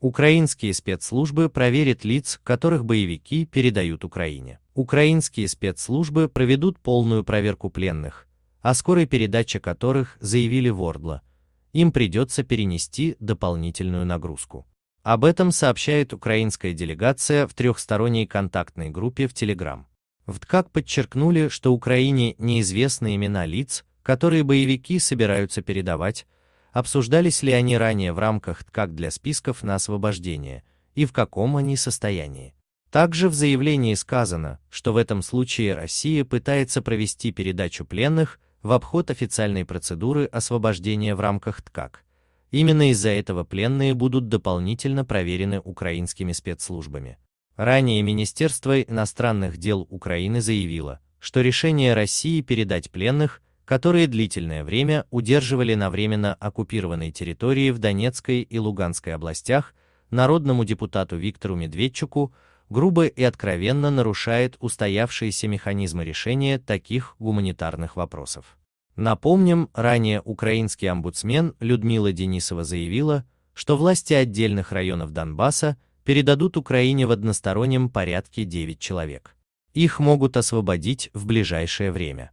Украинские спецслужбы проверят лиц, которых боевики передают Украине. Украинские спецслужбы проведут полную проверку пленных, о скорой передаче которых заявили Вордла. Им придется перенести дополнительную нагрузку. Об этом сообщает украинская делегация в трехсторонней контактной группе в Телеграм. В ТКАК подчеркнули, что Украине неизвестны имена лиц, которые боевики собираются передавать, обсуждались ли они ранее в рамках ТКАК для списков на освобождение и в каком они состоянии. Также в заявлении сказано, что в этом случае Россия пытается провести передачу пленных в обход официальной процедуры освобождения в рамках ТКАК. Именно из-за этого пленные будут дополнительно проверены украинскими спецслужбами. Ранее Министерство иностранных дел Украины заявило, что решение России передать пленных которые длительное время удерживали на временно оккупированной территории в Донецкой и Луганской областях, народному депутату Виктору Медведчуку грубо и откровенно нарушает устоявшиеся механизмы решения таких гуманитарных вопросов. Напомним, ранее украинский омбудсмен Людмила Денисова заявила, что власти отдельных районов Донбасса передадут Украине в одностороннем порядке 9 человек. Их могут освободить в ближайшее время.